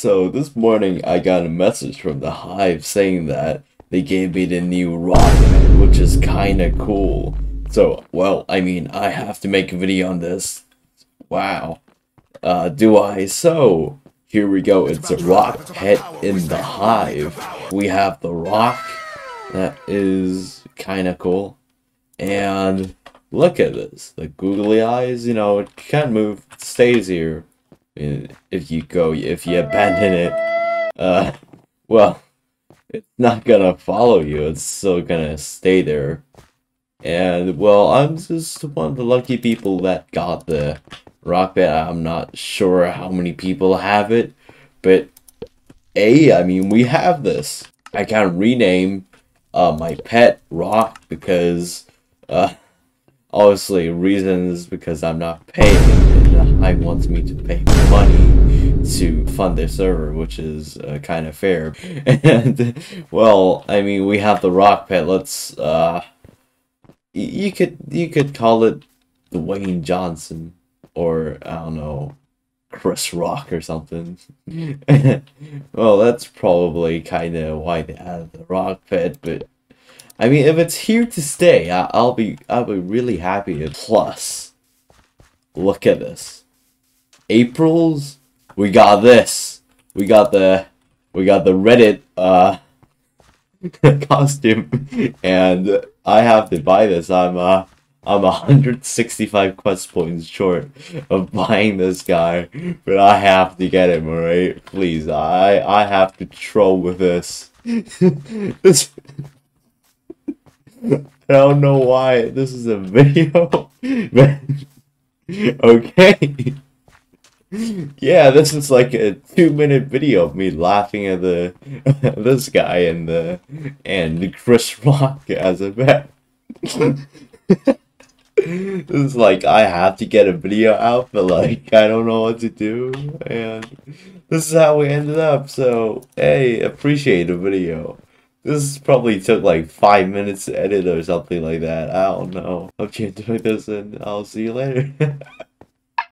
So this morning I got a message from the Hive saying that they gave me the new rocket, which is kinda cool. So, well, I mean, I have to make a video on this. Wow. Uh, do I? So, here we go. It's a rock pet in the Hive. We have the rock. That is kinda cool. And look at this. The googly eyes, you know, it can't move. It stays here if you go, if you abandon it, uh, well, it's not gonna follow you, it's still gonna stay there. And, well, I'm just one of the lucky people that got the rock. I'm not sure how many people have it, but, A, I mean, we have this. I can rename, uh, my pet Rock because, uh, obviously reasons because I'm not paying Hive wants me to pay money to fund their server, which is uh, kind of fair. And, well, I mean, we have the rock pet. Let's, uh, you could, you could call it Dwayne Johnson, or, I don't know, Chris Rock or something. well, that's probably kind of why they added the rock pet, but I mean, if it's here to stay, I will be I'll be really happy. Plus, look at this. April's, we got this. We got the, we got the Reddit, uh, costume. And I have to buy this. I'm, uh, I'm 165 quest points short of buying this guy, but I have to get him, alright? Please, I I have to troll with this. this I don't know why this is a video. okay yeah, this is like a two minute video of me laughing at the this guy and the and Chris Rock as a vet. this is like I have to get a video out, but like I don't know what to do, and this is how we ended up. So hey, appreciate the video. This probably took like five minutes to edit or something like that. I don't know. Hope you enjoyed this, and I'll see you later.